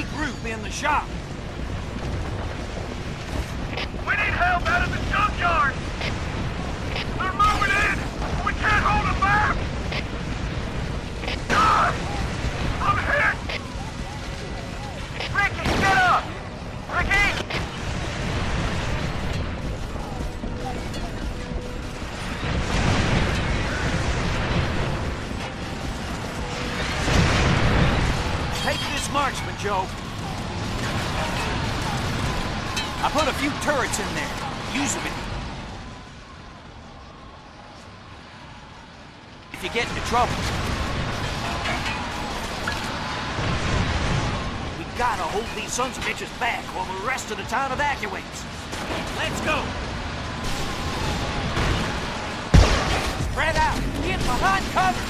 regroup in the shop. We need help out of the junkyard! They're moving in! We can't hold them back! Marksman, Joe. I put a few turrets in there. Use them if you get into trouble. We gotta hold these sons of bitches back while the rest of the town evacuates. Let's go. Spread out. Get behind cover.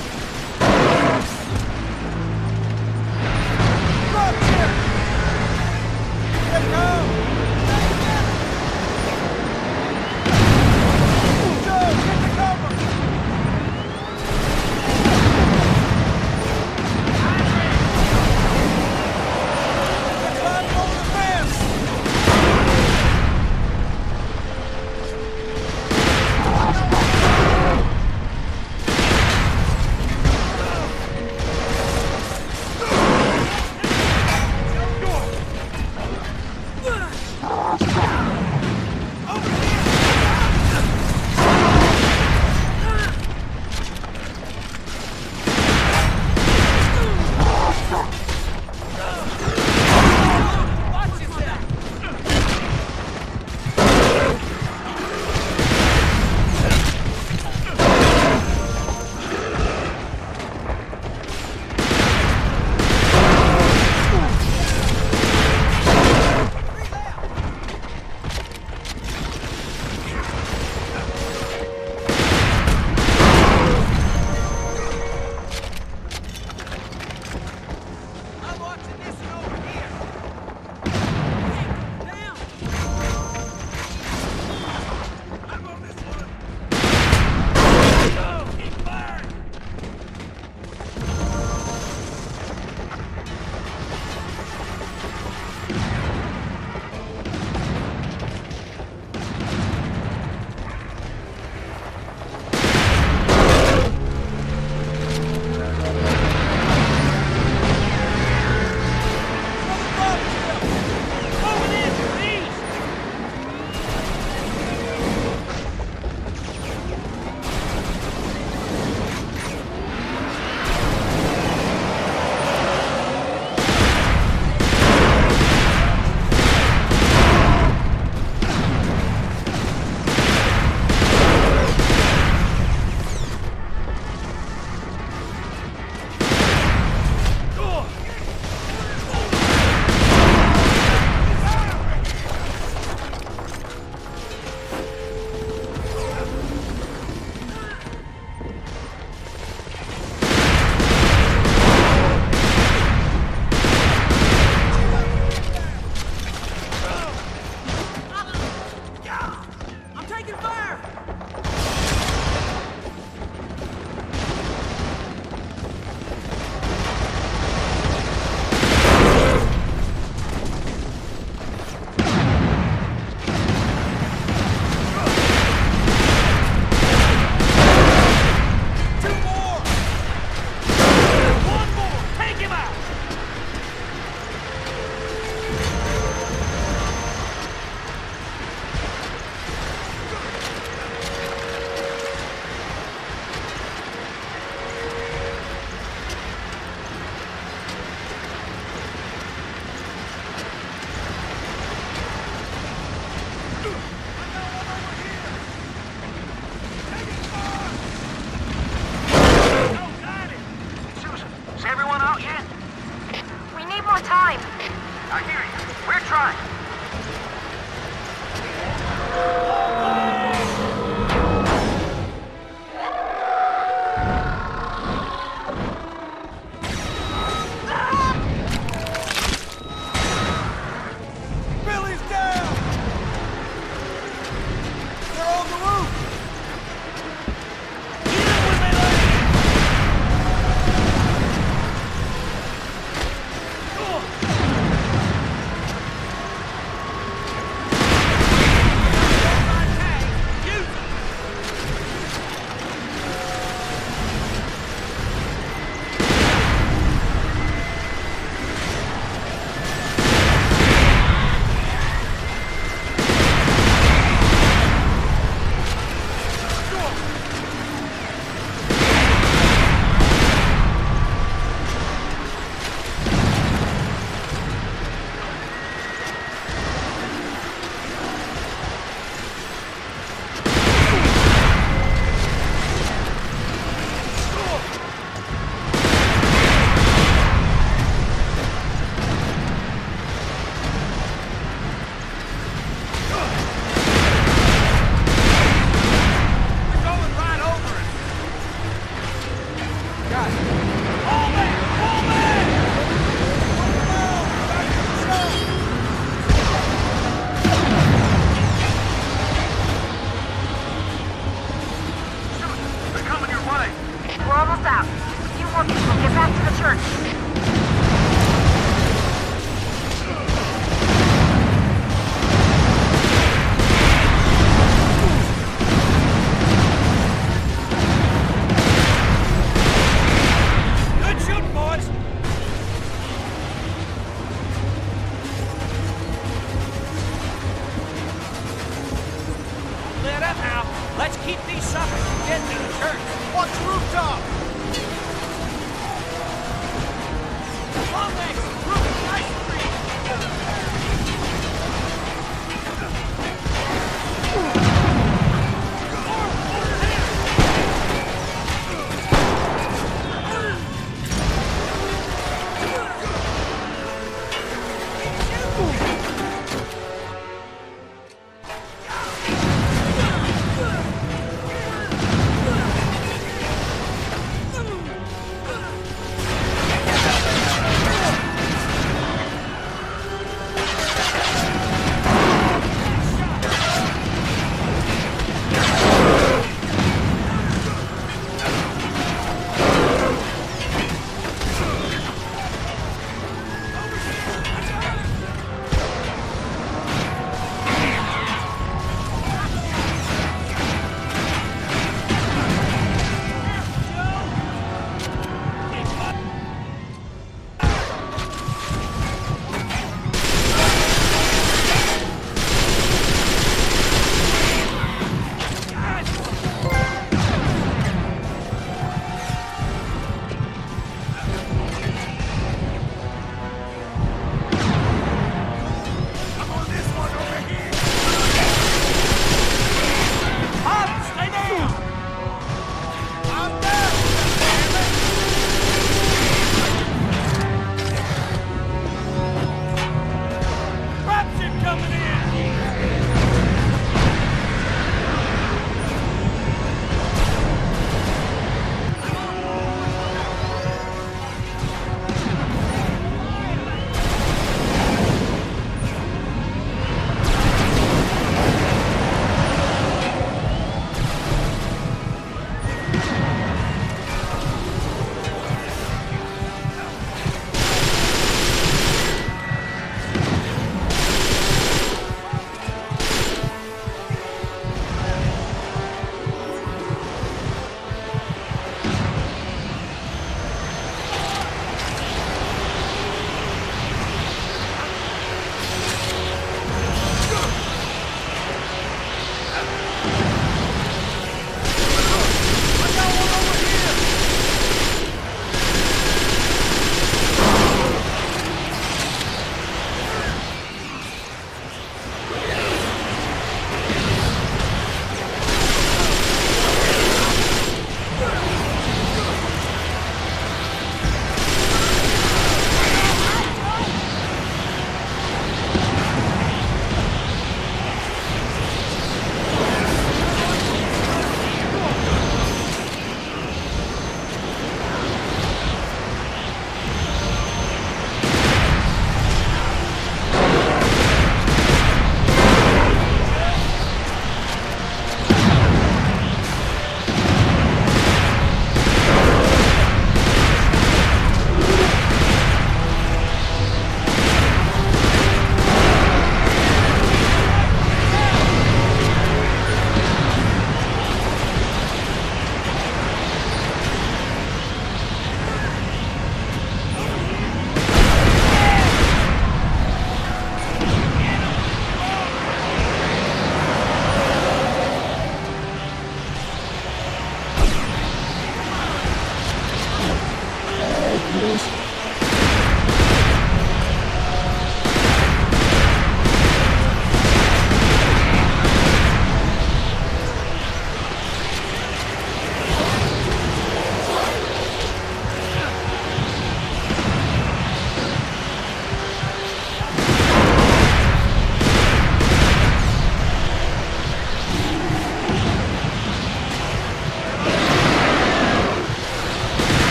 almost out. A few more people. Get back to the church.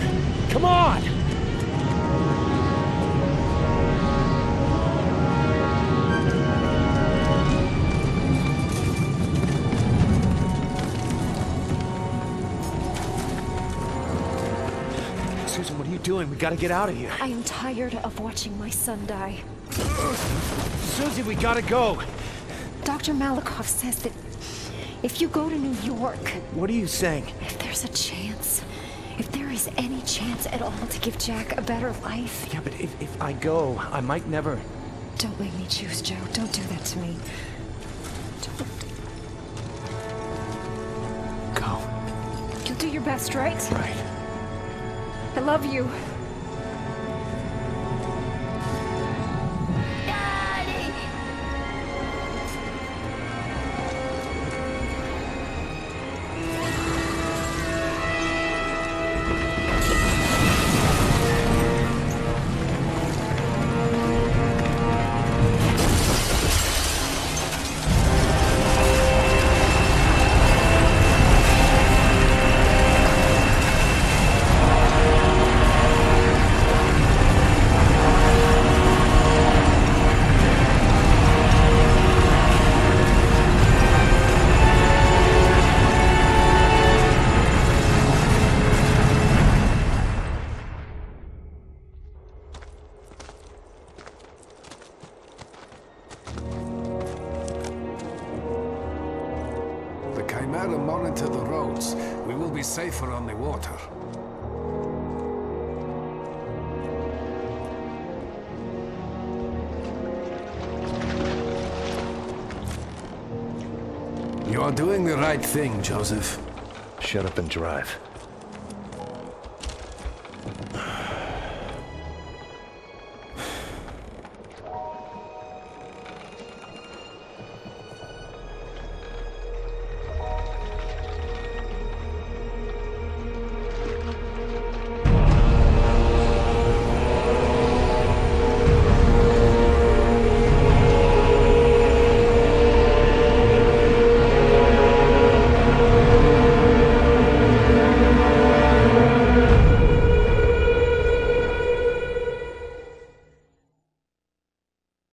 on! Come on! Susan, what are you doing? We gotta get out of here. I am tired of watching my son die. Susie, we gotta go. Dr. Malikov says that if you go to New York... What are you saying? If there's a chance, is any chance at all to give Jack a better life, Yeah, but if, if I go, I might never... don't make me choose, Joe. Don't do that to me. Don't. Go. You'll do your best, right? Right. I love you. Chimera monitor the roads. We will be safer on the water. You are doing the right thing, Joseph. Shut up and drive.